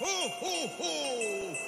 호호호